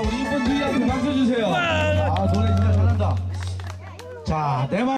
우리 이쁜 누이한테 박수 주세요. 아, 노래 진짜 잘한다. 자, 네 내 말.